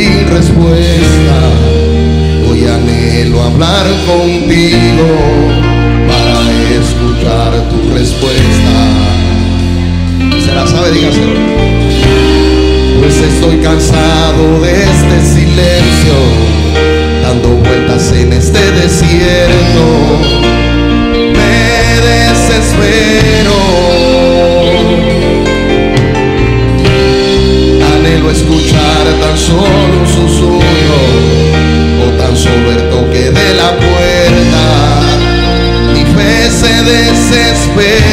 sin respuesta. Hoy anhelo hablar contigo para escuchar tu respuesta. ¿Se la sabe? Dígaselo. Pues estoy cansado de este silencio, dando vueltas en este desierto away.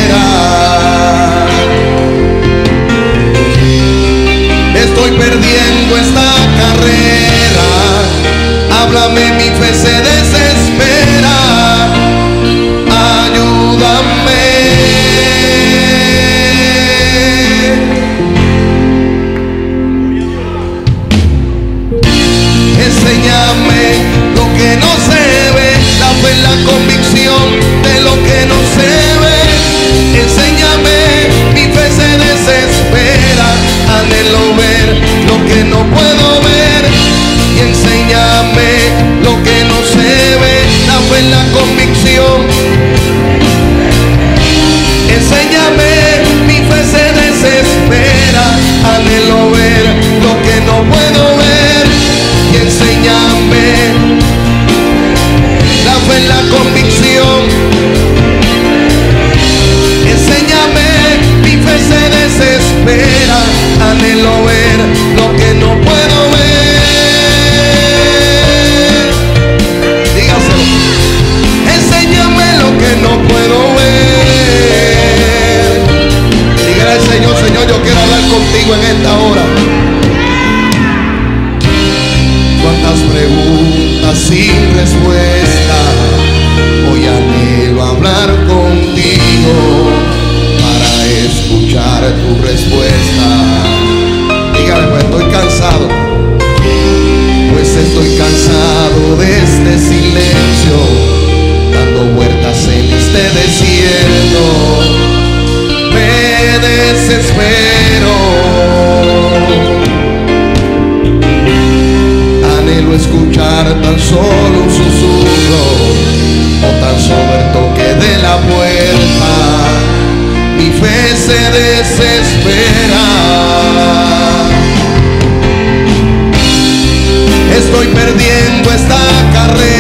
decir se desespera. Estoy perdiendo esta carrera.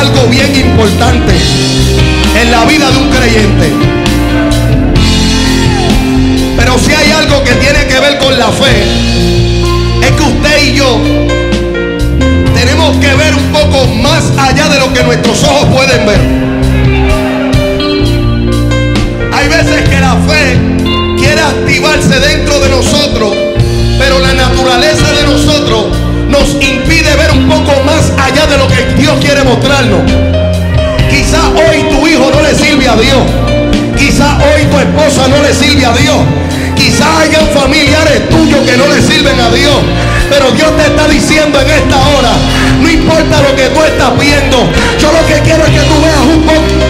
algo bien importante en la vida de un creyente. Pero si hay algo que tiene que ver con la fe, es que usted y yo tenemos que ver un poco más allá de lo que nuestros ojos pueden ver. nos impide ver un poco más allá de lo que Dios quiere mostrarnos. Quizá hoy tu hijo no le sirve a Dios. Quizá hoy tu esposa no le sirve a Dios. Quizá hayan familiares tuyos que no le sirven a Dios. Pero Dios te está diciendo en esta hora, no importa lo que tú estás viendo, yo lo que quiero es que tú veas un poco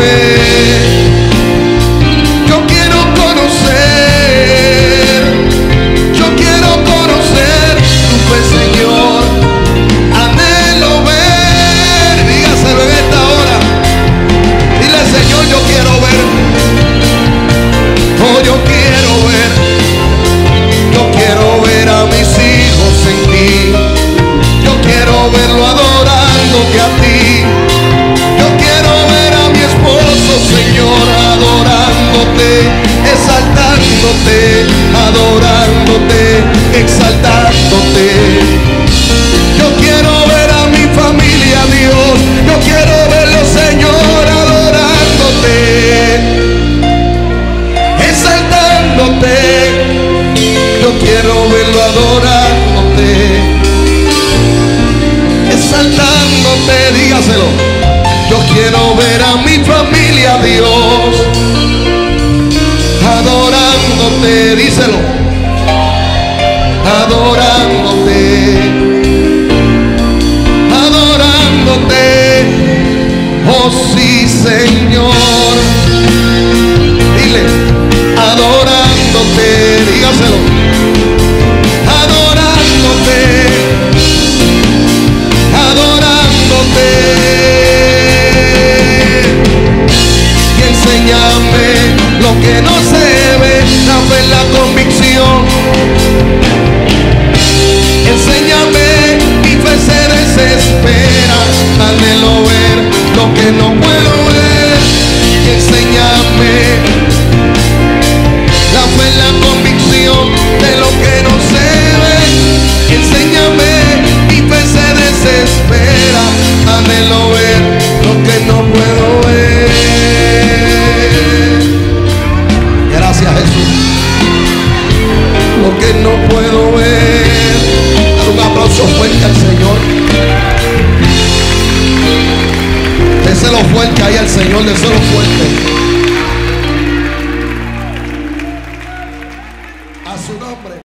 away sí, Señor. Fuerte ahí al Señor, déselo fuerte.